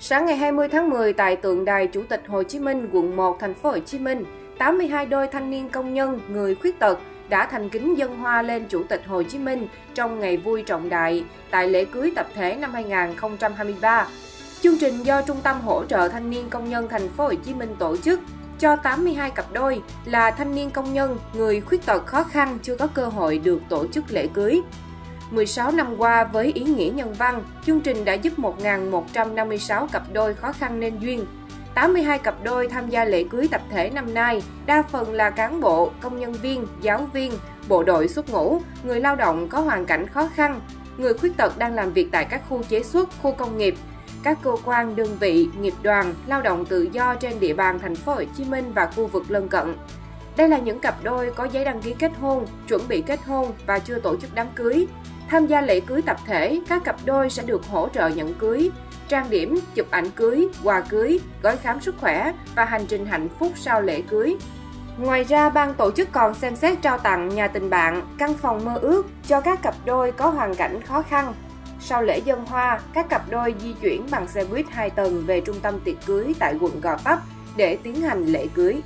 Sáng ngày 20 tháng 10 tại tượng đài Chủ tịch Hồ Chí Minh, quận 1, thành phố Hồ Chí Minh, 82 đôi thanh niên công nhân, người khuyết tật đã thành kính dân hoa lên Chủ tịch Hồ Chí Minh trong ngày vui trọng đại tại lễ cưới tập thể năm 2023. Chương trình do Trung tâm hỗ trợ thanh niên công nhân thành phố Hồ Chí Minh tổ chức cho 82 cặp đôi là thanh niên công nhân, người khuyết tật khó khăn chưa có cơ hội được tổ chức lễ cưới. 16 năm qua với ý nghĩa nhân văn, chương trình đã giúp 1.156 cặp đôi khó khăn nên duyên. 82 cặp đôi tham gia lễ cưới tập thể năm nay, đa phần là cán bộ, công nhân viên, giáo viên, bộ đội xuất ngũ, người lao động có hoàn cảnh khó khăn, người khuyết tật đang làm việc tại các khu chế xuất, khu công nghiệp, các cơ quan, đơn vị, nghiệp đoàn, lao động tự do trên địa bàn thành phố Hồ Chí Minh và khu vực lân cận. Đây là những cặp đôi có giấy đăng ký kết hôn, chuẩn bị kết hôn và chưa tổ chức đám cưới. Tham gia lễ cưới tập thể, các cặp đôi sẽ được hỗ trợ nhận cưới, trang điểm, chụp ảnh cưới, quà cưới, gói khám sức khỏe và hành trình hạnh phúc sau lễ cưới. Ngoài ra, ban tổ chức còn xem xét trao tặng nhà tình bạn, căn phòng mơ ước cho các cặp đôi có hoàn cảnh khó khăn. Sau lễ dân hoa, các cặp đôi di chuyển bằng xe buýt 2 tầng về trung tâm tiệc cưới tại quận Gò Vấp để tiến hành lễ cưới.